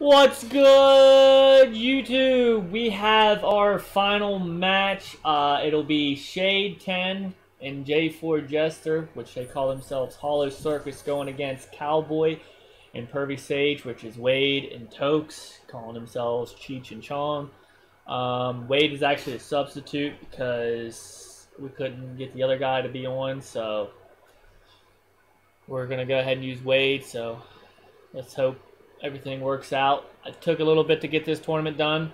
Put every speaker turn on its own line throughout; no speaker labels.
What's good, YouTube? We have our final match. Uh, it'll be Shade 10 and J4 Jester, which they call themselves Hollow Circus, going against Cowboy and Pervy Sage, which is Wade and Tokes, calling themselves Cheech and Chong. Um, Wade is actually a substitute because we couldn't get the other guy to be on, so we're going to go ahead and use Wade. So let's hope everything works out. It took a little bit to get this tournament done.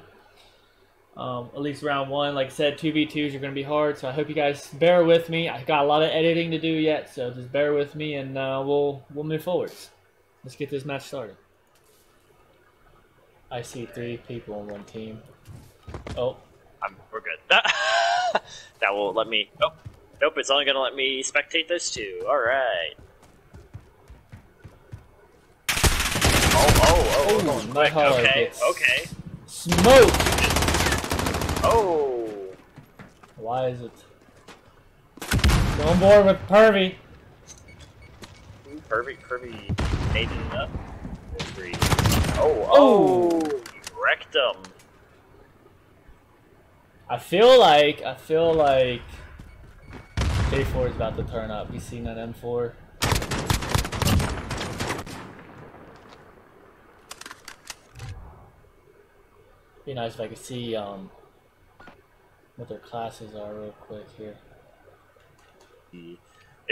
Um, at least round one. Like I said, 2v2s are going to be hard, so I hope you guys bear with me. I've got a lot of editing to do yet, so just bear with me and uh, we'll, we'll move forwards. Let's get this match started. I see three people on one team. Oh.
We're good. that won't let me. Nope. Nope, it's only going to let me spectate those two. Alright. Oh, oh, oh,
Oh, my heart
Okay, okay.
Smoke!
Oh.
Why is it? Go on board with Pervy.
Ooh, Pervy, Pervy made it up. Three. Oh, oh, oh. You wrecked them.
I feel like I feel like J4 is about to turn up. You seen that M4? Be nice if I could see um what their classes are real quick here.
It'd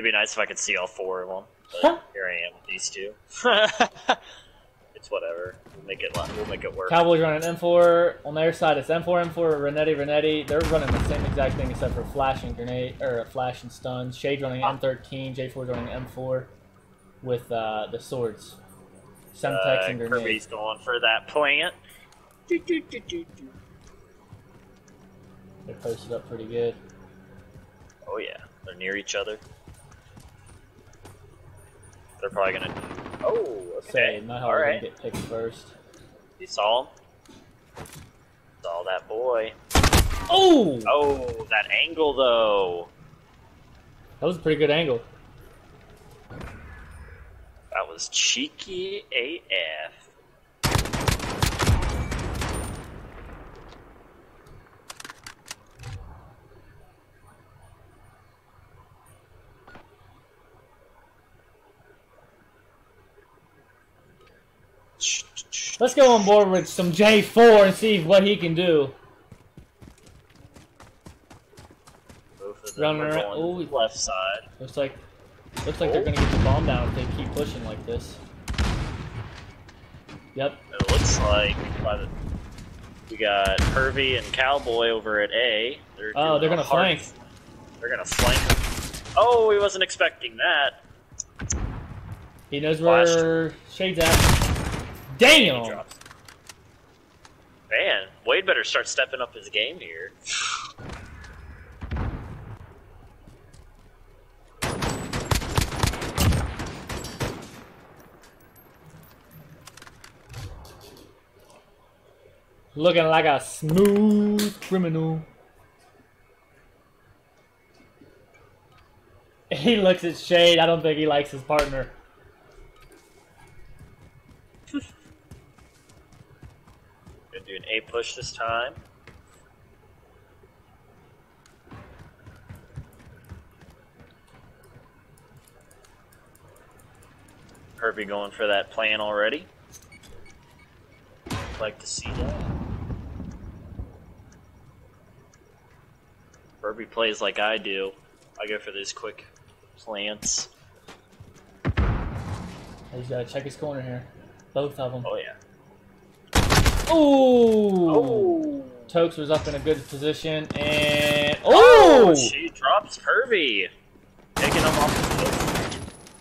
be nice if I could see all four of them. But here I am with these two. it's whatever. We'll make it. We'll make it work.
Cowboys running M4 on their side. It's M4, M4, Renetti, Renetti. They're running the same exact thing except for flash and grenade or flash and stuns. Shade running M13, J4 running M4 with uh, the swords. Semtex
Uh,
and grenade.
Kirby's going for that plant. Do, do, do, do, do.
They're posted up pretty good.
Oh yeah, they're near each other. They're probably gonna. Oh,
Say,
okay.
not
All
hard
right.
to get picked first.
You saw him. Saw that boy.
Oh!
Oh, that angle though.
That was a pretty good angle.
That was cheeky AF.
Let's go on board with some J4 and see what he can do.
Both of them
Running around- ooh.
left side.
Looks like looks like they're oh. gonna get the bomb down if they keep pushing like this. Yep.
It looks like by the, we got Hervey and Cowboy over at A. They're
Oh, they're gonna
hard-
flank.
They're gonna flank. Oh, he wasn't expecting that.
He knows
Flash.
where Shade's at. Damn!
Man, Wade better start stepping up his game here.
Looking like a smooth criminal. He looks at Shade. I don't think he likes his partner.
Gonna do an A push this time. Herbie going for that plan already. Like to see that. Herbie plays like I do. I go for these quick plants.
He's gotta check his corner here. Both of them.
Oh yeah.
Ooh!
Oh!
Tokes was up in a good position, and oh!
She drops Kirby, Taking him off the field.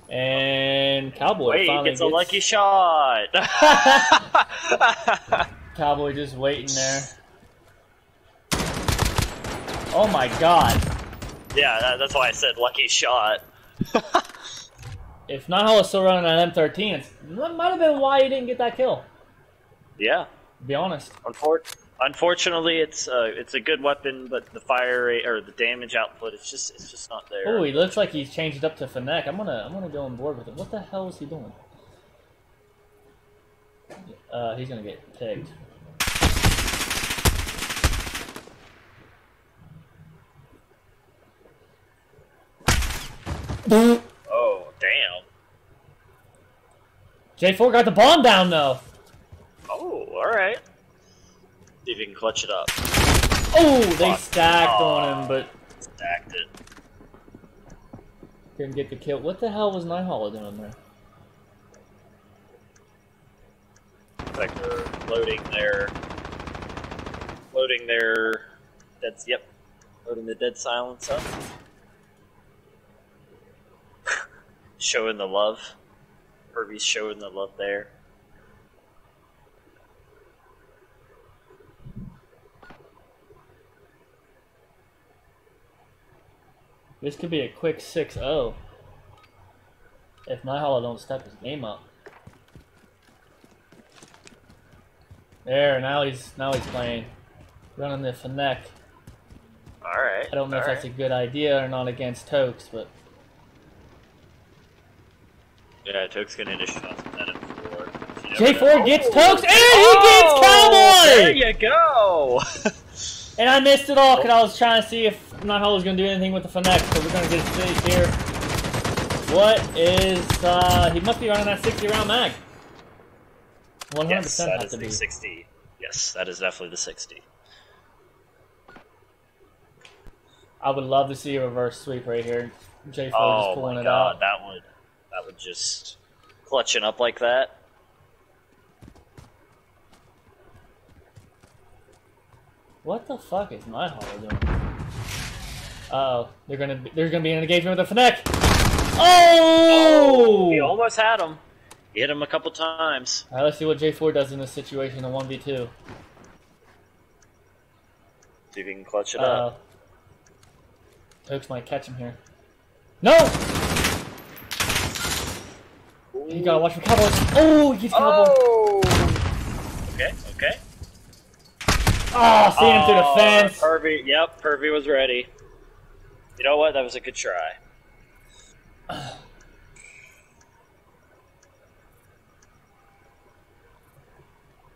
And Cowboy
Wait,
finally
gets a lucky shot.
Cowboy just waiting there. Oh my God!
yeah, that, that's why I said lucky shot.
If Nihal was still running an M13, that might have been why he didn't get that kill.
Yeah.
To be honest.
Unfor- unfortunately, it's uh, it's a good weapon, but the fire rate or the damage output, it's just it's just not there.
Oh, he looks like he's changed it up to Fennec. I'm gonna I'm gonna go on board with it. What the hell is he doing? Uh, he's gonna get picked.
Oh, damn.
J4 got the bomb down though.
Oh, alright. See if you can clutch it up.
Oh, they
Fuck.
stacked
Aw.
on him, but
Stacked it.
didn't get the kill. What the hell was Nighthawk doing there?
Looks like they're loading their. Loading their. That's. Yep. Loading the dead silence up. showing the love. Herbie's showing the love there.
This could be a quick 6-0. If Nighthawk don't step his game up. There, now he's now he's playing. Running the Fennec.
Alright.
I don't know if that's a good idea or not against Tokes, but
Yeah, Toke's gonna initiate on that in four.
J4
know.
gets oh! Tokes and
Oh,
he
There
gets Cowboy!
There you go!
And I missed it all because I was trying to see if Nighthawk was going to do anything with the Fennec, so we're going to get a save here. What is, uh, he must be running that 60 round mag. 100%
yes, that
has
is
to
the
be.
60. Yes, that is definitely the 60.
I would love to see a reverse sweep right here. J4 just
Oh
pulling
my
it
god,
out.
that would that would just clutching up like that.
What the fuck is Nighthawk doing? Oh, they're gonna be, there's gonna be an engagement with the Fennec. Oh!
he almost had him. He hit him a couple times.
Alright, let's see what J4 does in this situation in 1v2.
See if he can clutch it
Uh,
up.
Tokes might catch him here. No! You gotta watch for Cowboys. Oh, he gets Cowboy.
Oh! Okay, okay.
Oh, seeing him through the
Oh,
fence.
Pervy, yep, Pervy was ready. You know what? That was a good try.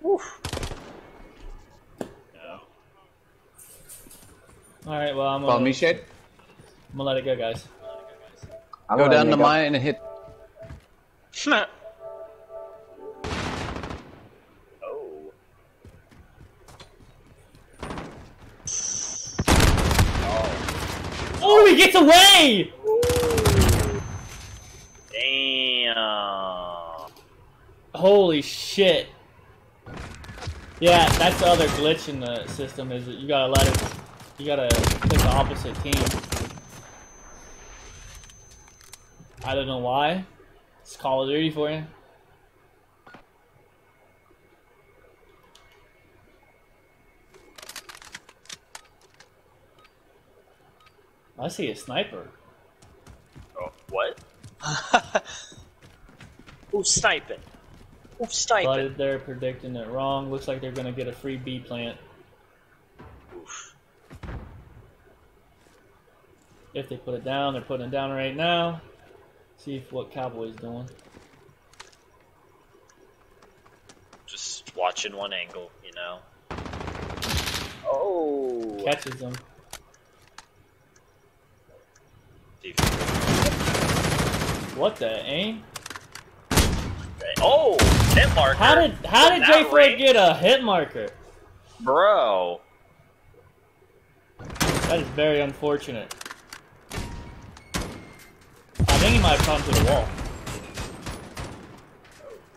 Oof. No.
Alright, well, I'm
Follow
gonna,
me, Shade.
I'm gonna let it go, guys.
I'm
Go
gonna
down the
go.
mine and hit.
Oh,
he gets away!
Damn.
Holy shit. Yeah, that's the other glitch in the system is that you gotta let it, you gotta pick the opposite team. I don't know why. It's Call of Duty for you. I see a sniper.
Oh, what? Who's sniping? Who's sniping?
But they're predicting it wrong. Looks like they're gonna get a free B plant
Oof.
if they put it down. They're putting it down right now. See if what Cowboys doing.
Just watching one angle, you know. Oh.
Catches them. What the aim?
Oh, hit marker.
How did how did J Fred get a hit marker?
Bro.
That is very unfortunate. I think he might have gone through the wall.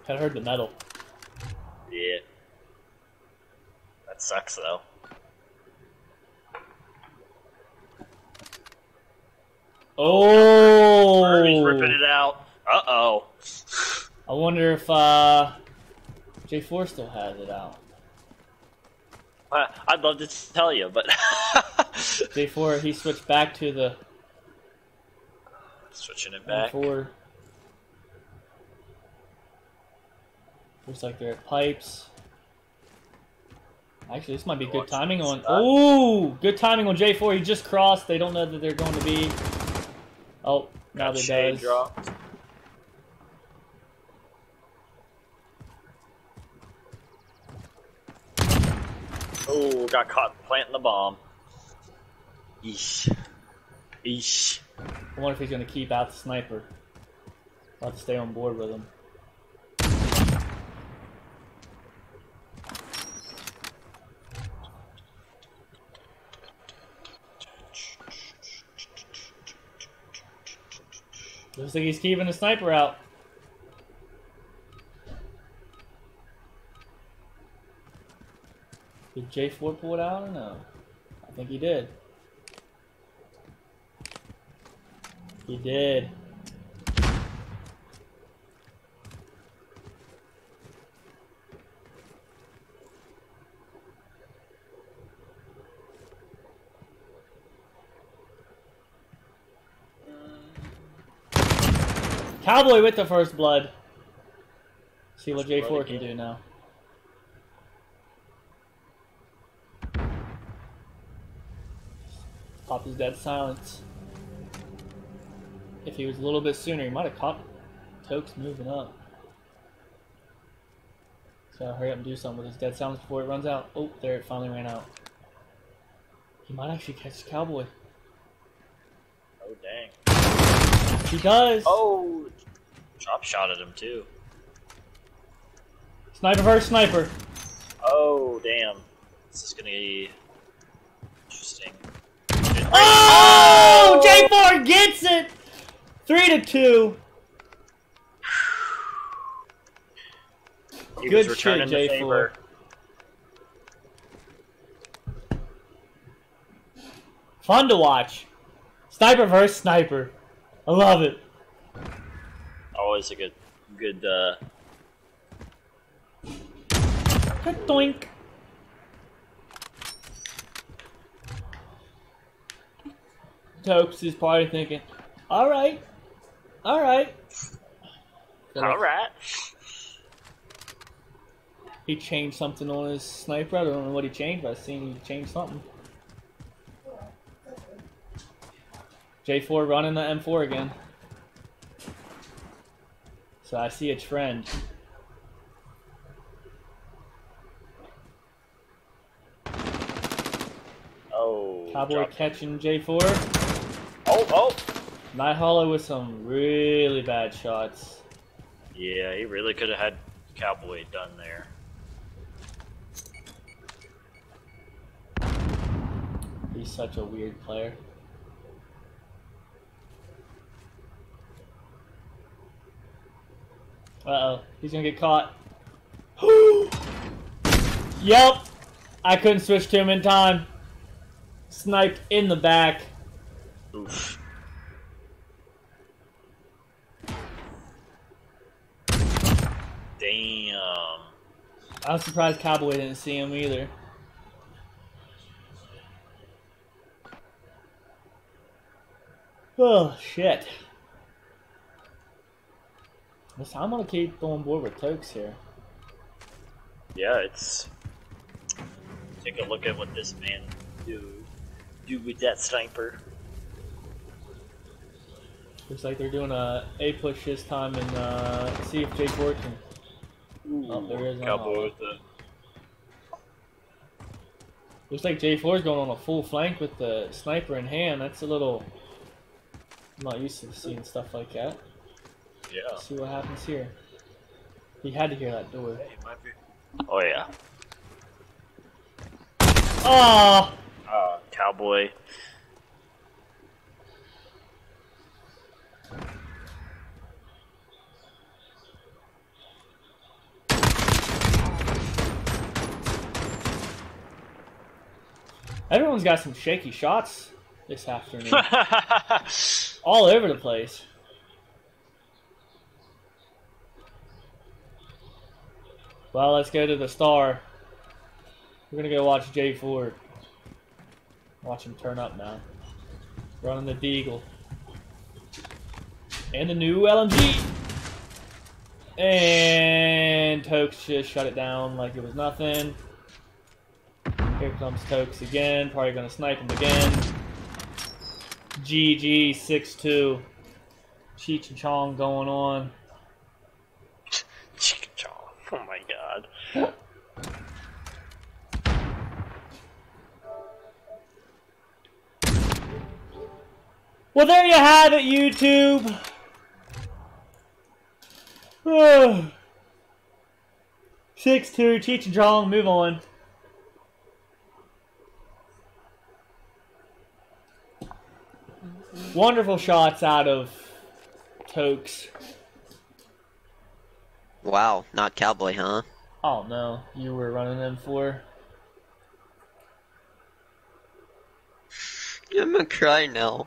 Had heard the metal.
Yeah. That sucks though.
Oh!
Herbie's ripping it out. Uh oh.
I wonder if uh, J4 still has it out.
I'd love to tell you, but
J4, he switched back to the
switching it back.
forward. Looks like they're at pipes. Actually, this might be good timing on. Oh, good timing on J4. He just crossed. They don't know that they're going to be. Oh, now they does.
Drop. Oh, got caught planting the bomb. Eesh. Eesh.
I wonder if he's gonna keep out the sniper. I'll have to stay on board with him. Looks like he's keeping the sniper out. Did J4 pull it out or no? I think he did. He did. Cowboy with the first blood. See what J4
blood
can
again.
do now. Pop his dead silence. If he was a little bit sooner, he might have caught Tokes moving up. So hurry up and do something with his dead silence before it runs out. Oh, there it finally ran out. He might actually catch the cowboy.
Oh, dang.
He does.
Oh! Drop shot at him, too.
Sniper versus sniper.
Oh, damn. This is gonna be interesting.
Oh! J4 gets it. Three to two.
He
Good shit,
returning the
J4.
favor.
Fun to watch. Sniper versus sniper. I love it.
Always a good, good, uh,
Doink. Tokes is probably thinking, all right, all right.
alright.
He changed something on his sniper. I don't know what he changed, but I seen he changed something. J4 running the M4 again. So I see a trend.
Oh.
Cowboy catching J4.
Oh, oh!
Night Hollow with some really bad shots.
Yeah, he really could have had Cowboy done there.
He's such a weird player. Uh oh, he's gonna get caught. yep, I couldn't switch to him in time. Sniped in the back.
Oof. Damn.
I was surprised Cowboy didn't see him either. Oh shit. I'm gonna keep on board with Tokes here.
Yeah, it's. Take a look at what this man do do with that sniper.
Looks like they're doing a A push this time and uh, see if Jake Ward can. Oh, there is one.
Cowboy with the.
Looks like J4 is going on a full flank with the sniper in hand. That's a little. I'm not used to seeing stuff like that.
Yeah.
Let's see what happens here. He had to hear that door.
Oh yeah.
Oh!
Uh, cowboy.
Everyone's got some shaky shots this afternoon. All over the place. Well, let's go to the star. We're gonna go watch J4. Watch him turn up now. Running the Deagle. And the new LMG! And Tokes just shut it down like it was nothing. Here comes Tokes again. Probably gonna snipe him again. GG 6-2. Cheech and Chong going on. Well, there you have it, YouTube. Six two, Cheech and Chong. Move on. Wonderful shots out of Tokes.
Wow, not cowboy, huh?
Oh no, you were running them for.
I'm gonna cry now.